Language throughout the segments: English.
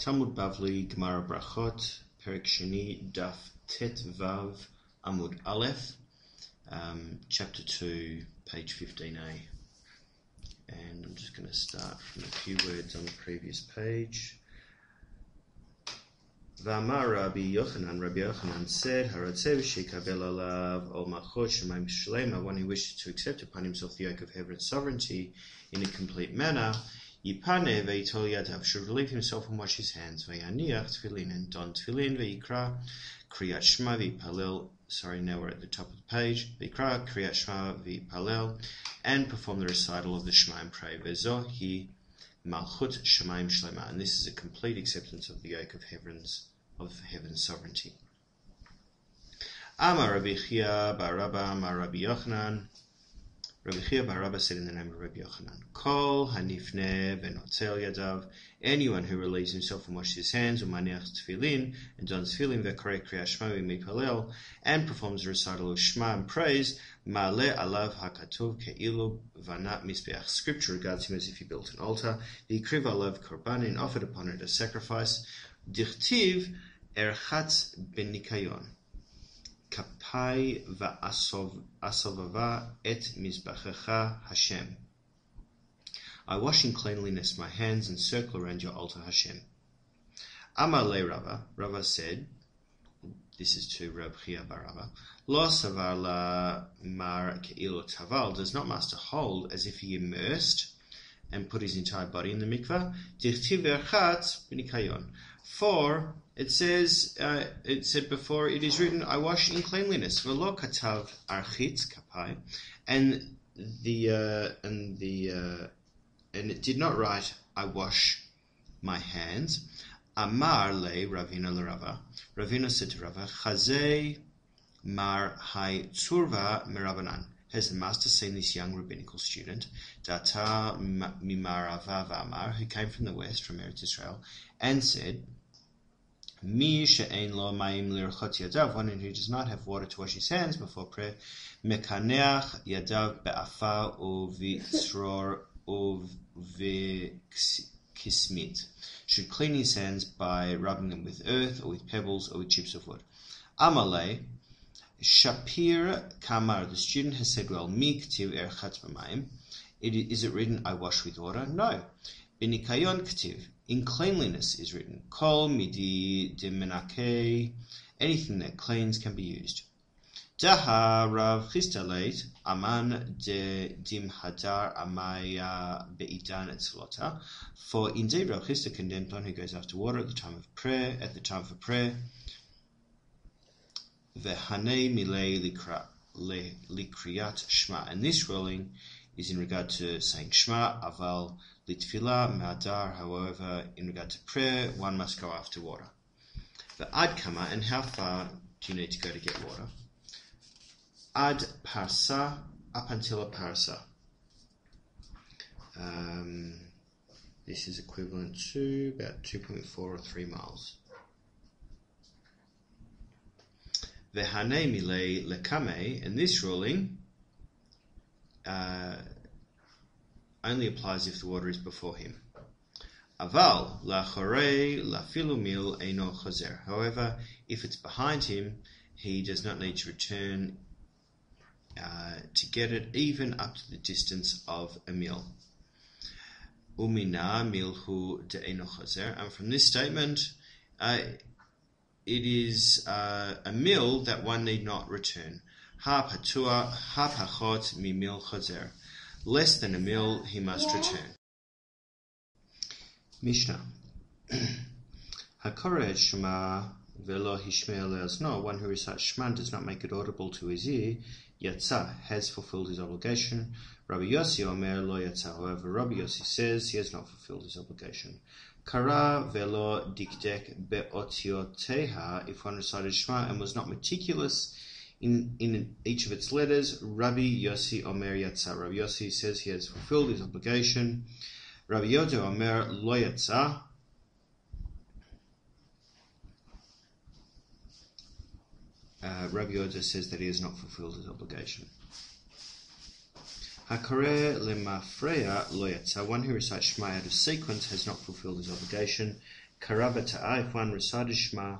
Talmud Bavli Gemara Brachot Perik Sheni Daf Tet Vav Amud Aleph um, chapter 2 page 15a and I'm just going to start from a few words on the previous page. V'amar Rabbi Yochanan, Rabbi Yochanan said, Haratzev shekabel alav ol machot shemaim shlema, one who wishes to accept upon himself the yoke of heaven's sovereignty in a complete manner, Yipane ve'itol yadav should relieve himself and wash his hands, ve'yaniach tefillin and don tefillin ve'yikra kriyat shema v'yipalel, sorry now we're at the top of the page, ve'yikra kriyat shema v'yipalel, and perform the recital of the Shema and pray, ve'zo hi malchut shemaim shlema, and this is a complete acceptance of the yoke of heaven's of heaven's sovereignty. Amar Rabbi Chia bar Rabba Amar Rabbi Yochanan. Rabbi Chia bar Rabba said in the name of Rabbi Yochanan, Kol hanifne benotzel yadav, anyone who relieves himself and washes his hands, umaniach tefillin, and dons tefillin v'korei kriya shma v'mipalel, and performs the recital of Shema and praise, ma'ale alav hakatuv ke'ilu v'anat misbeach. Scripture regards him as if he built an altar, the v'ikriv alav korbanin, offered upon it a sacrifice, dichtiv erchatz benikayon. Kapai va'asovava et mizbachecha Hashem. I wash in cleanliness my hands and circle around your altar Hashem. Amar le Rava, Rava said, this is to Rab Chia Barava, Lo savar la mar ke'ilo taval, does not master hold as if he immersed and put his entire body in the mikvah. Dichtiv erchatz benikayon. For it says, uh, it said before, it is written, I wash in cleanliness. Velo katav archit kapai, and the uh, and the uh, and it did not write, I wash my hands. Amar le Ravina le Rava. Ravina said to Rava, Chazei mar hai tzurva merabanan. Has the master seen this young rabbinical student, Data Mimarava Vamar, who came from the west, from Eretz Israel, and said, Mi she'ein lo ma'im lirchot yadav, one who does not have water to wash his hands before prayer, mekaneach yadav be'afa uvitzror uvikismit, should clean his hands by rubbing them with earth, or with pebbles, or with chips of wood. Amalei, Shapir Kamar, the student has said, well, mi ktiv erchatz b'mayim. Is it written, I wash with water? No. Benikayon ktiv, in cleanliness is written, kol midi dimenake, anything that cleans can be used. Daha Rav Chistaleit, Aman de dim hadar amaya beidan etzlota. For indeed Rav Chisda condemned one who goes after water at the time of prayer, at the time for prayer, Vehane milei likriyat shma. And this ruling is in regard to saying shma, aval litfila, madar, however, in regard to prayer, one must go after water. The ad kama, and how far do you need to go to get water? Ad parsa, up until a parsa. Um, this is equivalent to about 2.4 or 3 miles. Vehane milei lekame, and this ruling uh, only applies if the water is before him. Aval lachore lafilumil eino chazer. However, if it's behind him, he does not need to return uh, to get it, even up to the distance of a mil. Umina milhu de eino chazer. And from this statement, uh, it is uh, a mil that one need not return. Ha patua, ha pachot mi mil chazer. Less than a mil he must yeah. return. Mishnah. Hakoret Shema velo hishmei No, one who recites Shema does not make it audible to his ear. Yatsa has fulfilled his obligation. Rabbi Yossi Omer lo yatsa. However, Rabbi Yossi says he has not fulfilled his obligation. Kara velo dikdek beotioteha, if one recited Shema and was not meticulous in, in each of its letters, Rabbi Yossi Omer Yatza. Rabbi Yossi says he has fulfilled his obligation. Rabbi Yoda Omer Lo Yatza. Uh, Rabbi Yoda says that he has not fulfilled his obligation. Hakare lemafreya lo yatsa. One who recites Shema out of sequence has not fulfilled his obligation. Karabata'a, if one recited Shema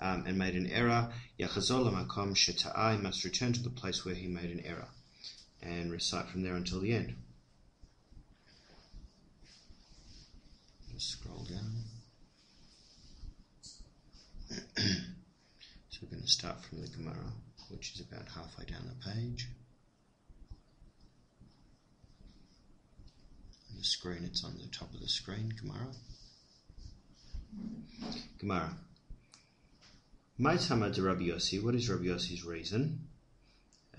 um, and made an error, Yachazol makom sheta'a, must return to the place where he made an error and recite from there until the end. Just scroll down. so we're going to start from the Gemara, which is about halfway down the page. On the screen, it's on the top of the screen, Gemara. Gemara. Maitama de Rabbi Yossi, what is Rabbi Yossi's reason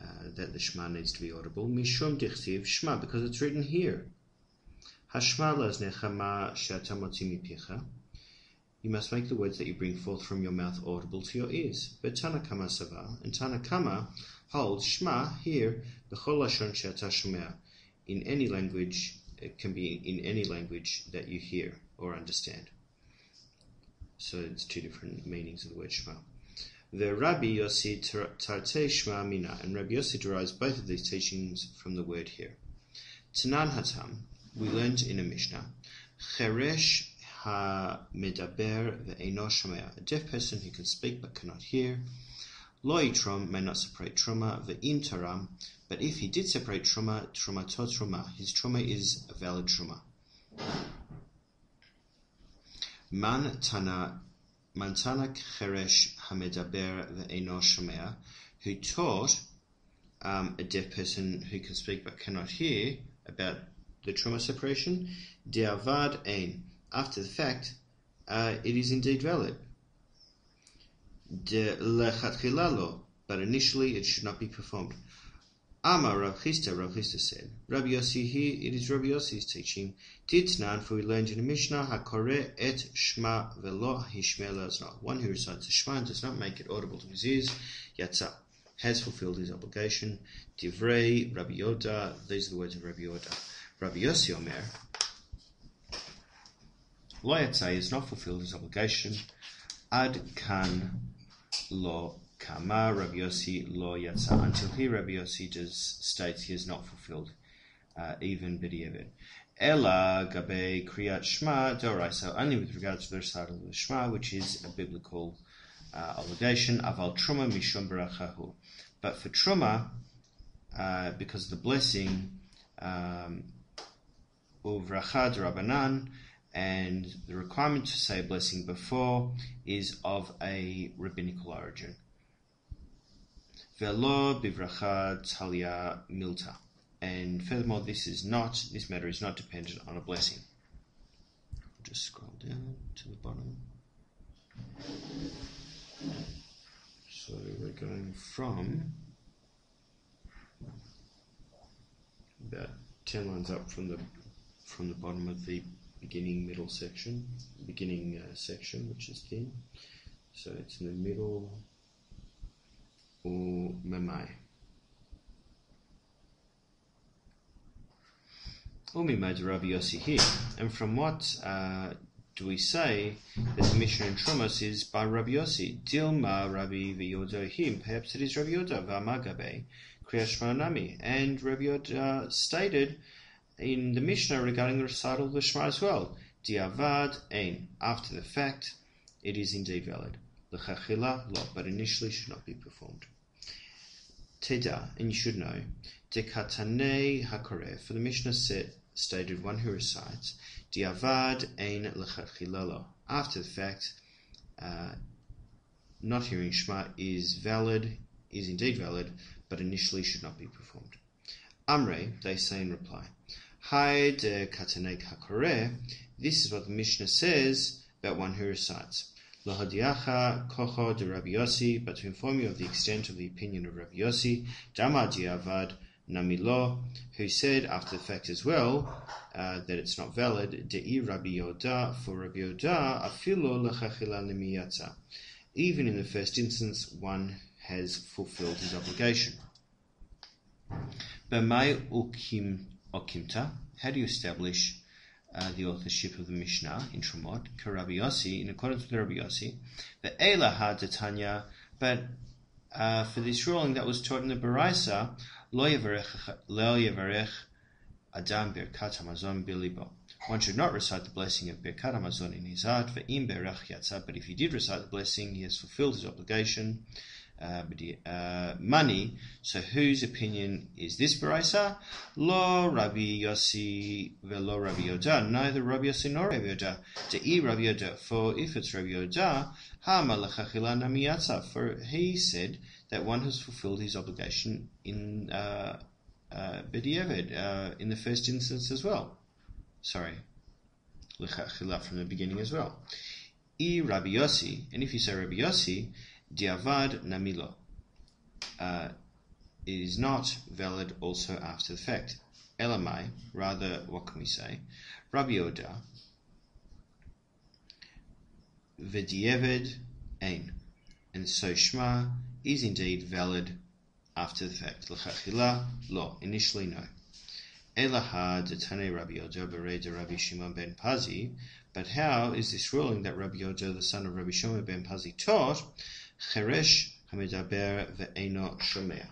uh, that the Shema needs to be audible? Mishum dichtiv Shema, because it's written here. Hashma laznecha ma mipicha. You must make the words that you bring forth from your mouth audible to your ears. But Tanakama Sava and Tanakama holds Shema here, the lashon she'ata in any language, it can be in any language that you hear or understand. So it's two different meanings of the word Shema. The Rabbi Yossi Tarte Shema Mina, and Rabbi Yossi derives both of these teachings from the word here. Tanan Hatam, we learned in a Mishnah, Cheresh ha medaber ve'eno shomea, a deaf person who can speak but cannot hear. Lo yitrom may not separate truma ve'im taram, but if he did separate truma, truma to truma, his truma is a valid truma. Man Tana Mantana Cheresh Hamedaber Ve'eno Shomea, who taught um, a deaf person who can speak but cannot hear about the truma separation, Diavad Ein. After the fact, uh, it is indeed valid. De Lechatchilalo, but initially it should not be performed. Amar Rav Chisda, Rav Chisda said, Rabbi Yossi here, it is Rabbi Yossi's teaching. Titnan, for we learned in the Mishnah, Hakore et Shema velo azna. One who recites the Shema and does not make it audible to his ears, Yatza, has fulfilled his obligation. Divrei, Rabbi Yoda, these are the words of Rabbi Yoda. Rabbi Yossi Omer, Lo Yatza has not fulfilled his obligation. Ad kan lo Kama Rabbi Yossi lo yatsa. Until here, Rabbi Yossi just states he has not fulfilled uh, even b'diavad. Ella gabe kriyat shma doraisa. Only with regards to the recital of the shma, which is a biblical uh, obligation. Aval truma mishum barachahu. But for truma, uh, because the blessing um, uvracha drabanan, and the requirement to say a blessing before is of a rabbinical origin. Velo bivracha talia milta. And furthermore, this is not this matter is not dependent on a blessing. I'll just scroll down to the bottom. So we're going from about ten lines up from the from the bottom of the beginning middle section, beginning uh, section, which is thin. So it's in the middle or Memai. Umi made Rabbi Yossi here, and from what uh, do we say that the Mishnah in Trumos is by Rabbi Yossi? Dilma Rabbi Vyoda him. Perhaps it is Rabbi Yoda Vamagabe Kriyashmanami. And Rabbi Yoda stated in the Mishnah regarding the recital of the Shema as well. Diavad ein. After the fact, it is indeed valid. L'chachila lo, but initially should not be performed. Teda, and you should know, dekatane hakore, for the Mishnah said, stated one who recites, diavad ein l'chachila After the fact, uh, not hearing Shema is valid, is indeed valid, but initially should not be performed. Amre, they say in reply, Hai de katane hakore, this is what the Mishnah says about one who recites. Lohadiacha kocho de Rabbi but to inform you of the extent of the opinion of Rabbi Yossi, Dama diavad namilo, who said after the fact as well uh, that it's not valid, De'i Rabbi Yoda, for Rabbi Yoda, afilo lechachila lemiyatza. Even in the first instance, one has fulfilled his obligation. B'mai ukim okimta, how do you establish uh, the authorship of the Mishnah in Trumot, Rabbi Yossi, in accordance with Rabbi Yossi, the Eila Tanya, but uh, for this ruling that was taught in the Baraisa, Lo Yavarech Adam Birkat Hamazon Bilibo. one should not recite the blessing of Birkat Hamazon in his heart, for im berach yatsa, but if he did recite the blessing, he has fulfilled his obligation. Uh, uh, money. So whose opinion is this Baraisa? Lo Rabbi Yossi velo Rabbi Yoda. Neither Rabbi Yossi nor Rabbi Yoda. De'i Rabbi Yoda. For if it's Rabbi Yoda, ha malachachila namiyatza. For he said that one has fulfilled his obligation in uh, uh, uh, in the first instance as well. Sorry, lechachila from the beginning as well. I Rabbi Yossi, and if you say Rabbi Yossi, diavad namilo, uh, is not valid also after the fact. Elamai, rather, what can we say? Rabbi Oda, v'diavad ein, and so Shema is indeed valid after the fact. L'chachila, lo, initially no. Elaha detane Rabbi Yoda bereda Rabbi Shimon ben Pazi, but how is this ruling that Rabbi Yoda, the son of Rabbi Shimon ben Pazi, taught? Cheresh hamidaber ve'eno shomea.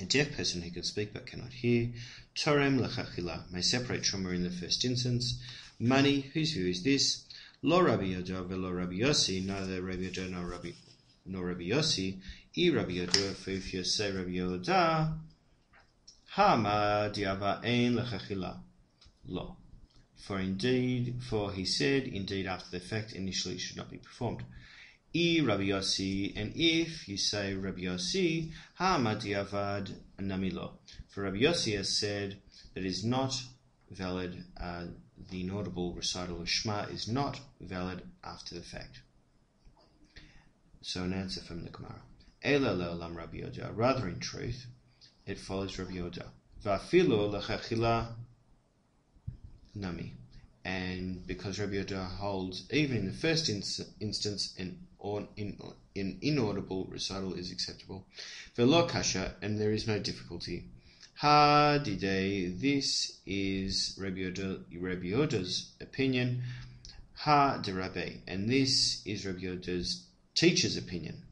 A deaf person who can speak but cannot hear. Torem lechachila may separate truma in the first instance. Money, whose view is this? Lo Rabbi Yoda velo Rabbi Yossi, neither Rabbi Yoda nor Rabbi nor Rabbi Yossi. I Rabbi Yoda, for if you say Rabbi Yoda, Hama diava ein lechachila. Lo. For indeed, for he said, indeed after the effect initially it should not be performed. I Rabbi Yossi, and if you say Rabbi Yossi, Hama diavad namilo. For Rabbi Yossi has said that is not valid, uh, the inaudible recital of Shema is not valid after the fact. So an answer from the Gemara. Ela le'olam Rabbi Yoda. Rather in truth, it follows Rabbi Yoda. Va'afilo lechachila nami. And because Rabbi Yoda holds, even in the first instance, an, in, in inaudible recital is acceptable. Velo kasha, and there is no difficulty. Ha dide, this is Rabbi, Yoda's opinion. Ha de and this is Rabbi Yoda's teacher's opinion.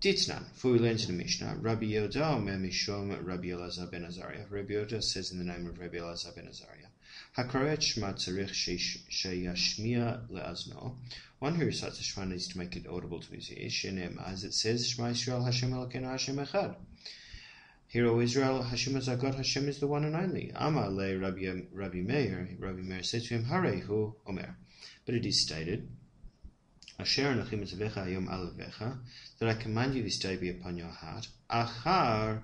Ditnan, for we learned in the Mishnah, Rabbi Yoda Omer Rabbi Elazar ben Azariah. Rabbi Yoda says in the name of Rabbi Elazar ben Azariah, Hakoret Shema Tzarich Sheyashmiya Leazno. One who recites the Shema needs to make it audible to his ears. Shenem, as it says, Shema Yisrael Hashem Elokeinu Hashem Echad. Hear, O Israel, Hashem is our God, Hashem is the one and only. Amar le Rabbi, Rabbi Meir, Rabbi Meir said to him, Harehu Omer. But it is stated, that I command you this day be upon your heart. Achar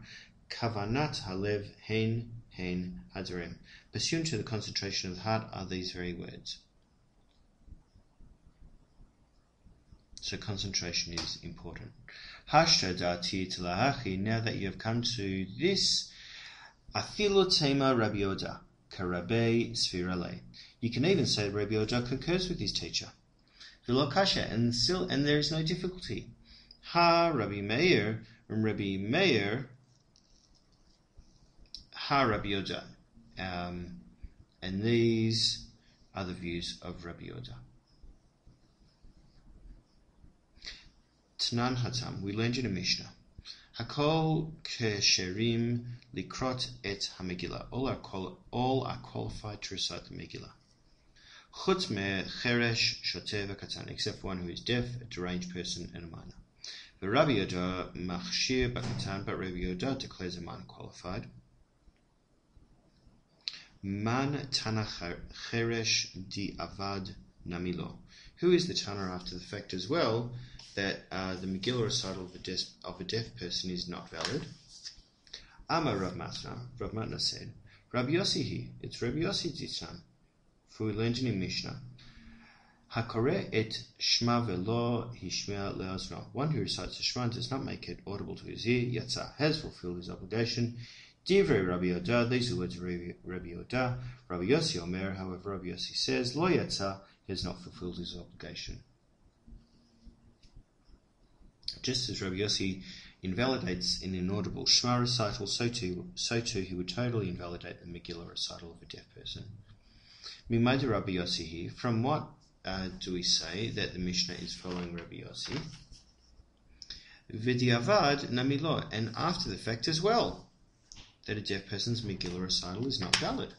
kavanat halev hen hen hadrim. Pursuant to the concentration of the heart are these very words. So concentration is important. Hashtadati tilahachi. Now that you have come to this, afilu tema Rabbi Yoda karabe svirale. You can even say Rabbi Yoda concurs with his teacher. Vilokasha, and still, and there is no difficulty. Ha Rabbi Meir, and Rabbi Meir, Ha Rabbi Yoda. Um, and these are the views of Rabbi Yoda. Tanan Hatam, we learned in a Mishnah. Hakol kesherim likrot et hamegillah. All are, all are qualified to recite the Megillah. Chutz me cheresh katan, except for one who is deaf, a deranged person, and a minor. The Rabbi Yoda machshir but Rabbi Yoda declares a minor qualified. Man tana cheresh di avad namilo. Who is the Tana after the fact as well that uh, the Megillah recital of a, deaf, of a deaf person is not valid? Amar Rav Matna, Rav Matna said, Rabbi Yossi it's Rabbi Yossi Titan for we learned in Mishnah. Hakore et Shema velo hishmea leozno. One who recites the Shema does not make it audible to his ear. Yatsa has fulfilled his obligation. Divrei Rabbi Yoda. These are the words of Rabbi Yoda. Rabbi Yossi Omer. However, Rabbi Yossi says lo yatsa. He has not fulfilled his obligation. Just as Rabbi Yossi invalidates an inaudible Shema recital, so too, so too he would totally invalidate the Megillah recital of a deaf person. Mimad Rabbi Yossi here, From what uh, do we say that the Mishnah is following Rabbi Yossi? Vidyavad namilo, and after the fact as well, that a deaf person's Megillah recital is not valid.